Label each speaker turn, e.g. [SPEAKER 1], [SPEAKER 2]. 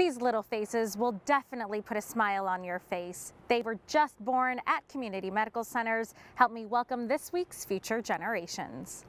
[SPEAKER 1] These little faces will definitely put a smile on your face. They were just born at community medical centers. Help me welcome this week's future generations.